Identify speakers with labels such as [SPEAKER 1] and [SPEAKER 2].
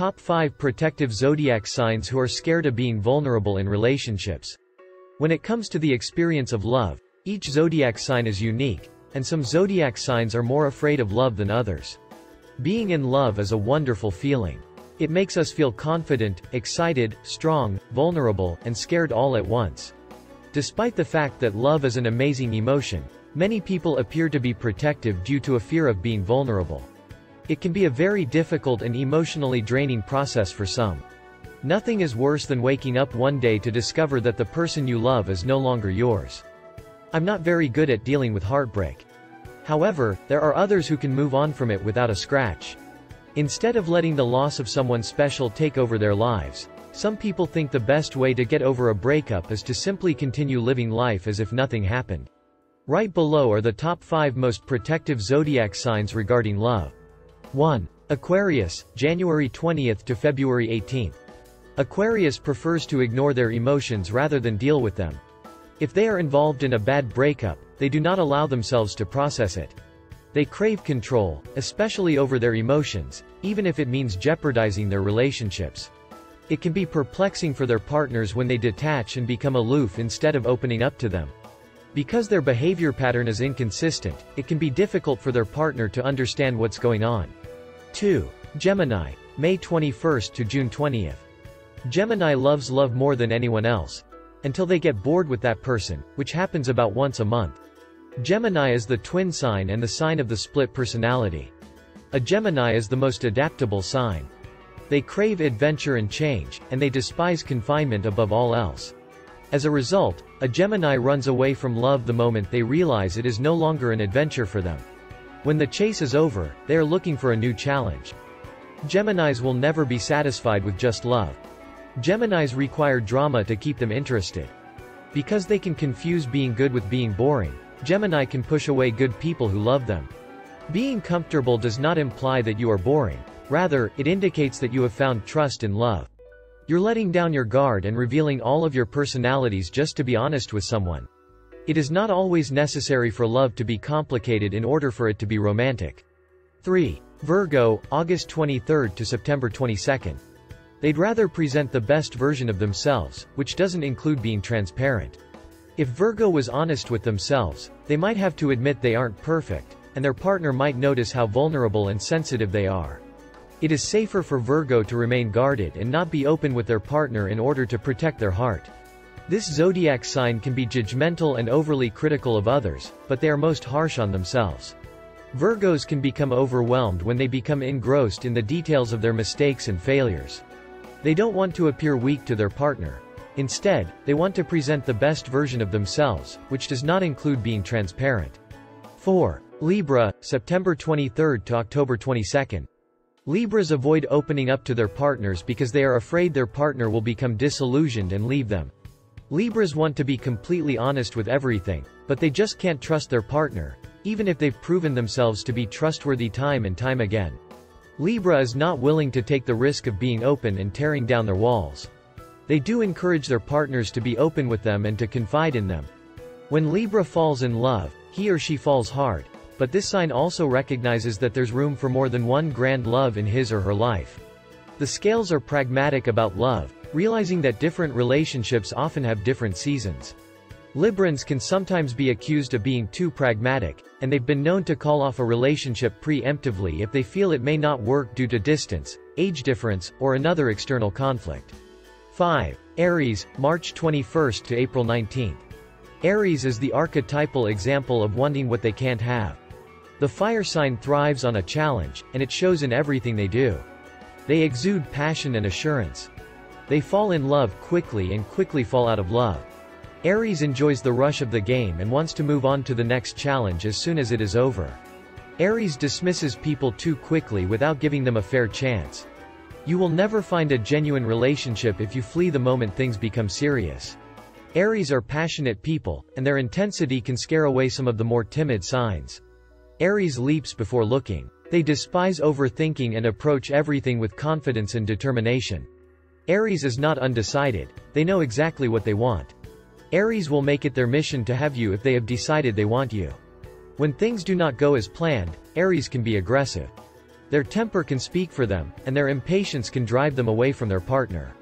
[SPEAKER 1] Top 5 Protective Zodiac Signs Who are scared of being vulnerable in relationships. When it comes to the experience of love, each zodiac sign is unique, and some zodiac signs are more afraid of love than others. Being in love is a wonderful feeling. It makes us feel confident, excited, strong, vulnerable, and scared all at once. Despite the fact that love is an amazing emotion, many people appear to be protective due to a fear of being vulnerable. It can be a very difficult and emotionally draining process for some. Nothing is worse than waking up one day to discover that the person you love is no longer yours. I'm not very good at dealing with heartbreak. However, there are others who can move on from it without a scratch. Instead of letting the loss of someone special take over their lives, some people think the best way to get over a breakup is to simply continue living life as if nothing happened. Right below are the top 5 most protective zodiac signs regarding love. 1. Aquarius, January 20th to February 18th. Aquarius prefers to ignore their emotions rather than deal with them. If they are involved in a bad breakup, they do not allow themselves to process it. They crave control, especially over their emotions, even if it means jeopardizing their relationships. It can be perplexing for their partners when they detach and become aloof instead of opening up to them. Because their behavior pattern is inconsistent, it can be difficult for their partner to understand what's going on. 2. Gemini, May 21st to June 20th. Gemini loves love more than anyone else. Until they get bored with that person, which happens about once a month. Gemini is the twin sign and the sign of the split personality. A Gemini is the most adaptable sign. They crave adventure and change, and they despise confinement above all else. As a result, a Gemini runs away from love the moment they realize it is no longer an adventure for them. When the chase is over, they are looking for a new challenge. Geminis will never be satisfied with just love. Geminis require drama to keep them interested. Because they can confuse being good with being boring, Gemini can push away good people who love them. Being comfortable does not imply that you are boring. Rather, it indicates that you have found trust in love. You're letting down your guard and revealing all of your personalities just to be honest with someone. It is not always necessary for love to be complicated in order for it to be romantic. 3. Virgo, August 23 to September 22. They'd rather present the best version of themselves, which doesn't include being transparent. If Virgo was honest with themselves, they might have to admit they aren't perfect, and their partner might notice how vulnerable and sensitive they are. It is safer for Virgo to remain guarded and not be open with their partner in order to protect their heart. This zodiac sign can be judgmental and overly critical of others, but they are most harsh on themselves. Virgos can become overwhelmed when they become engrossed in the details of their mistakes and failures. They don't want to appear weak to their partner. Instead, they want to present the best version of themselves, which does not include being transparent. 4. Libra, September 23 to October 22. Libras avoid opening up to their partners because they are afraid their partner will become disillusioned and leave them. Libras want to be completely honest with everything, but they just can't trust their partner, even if they've proven themselves to be trustworthy time and time again. Libra is not willing to take the risk of being open and tearing down their walls. They do encourage their partners to be open with them and to confide in them. When Libra falls in love, he or she falls hard, but this sign also recognizes that there's room for more than one grand love in his or her life. The scales are pragmatic about love, realizing that different relationships often have different seasons. Librans can sometimes be accused of being too pragmatic, and they've been known to call off a relationship preemptively if they feel it may not work due to distance, age difference, or another external conflict. 5. Aries, March 21 to April 19. Aries is the archetypal example of wanting what they can't have. The fire sign thrives on a challenge, and it shows in everything they do. They exude passion and assurance. They fall in love quickly and quickly fall out of love. Aries enjoys the rush of the game and wants to move on to the next challenge as soon as it is over. Aries dismisses people too quickly without giving them a fair chance. You will never find a genuine relationship if you flee the moment things become serious. Aries are passionate people, and their intensity can scare away some of the more timid signs. Aries leaps before looking. They despise overthinking and approach everything with confidence and determination. Aries is not undecided, they know exactly what they want. Aries will make it their mission to have you if they have decided they want you. When things do not go as planned, Aries can be aggressive. Their temper can speak for them, and their impatience can drive them away from their partner.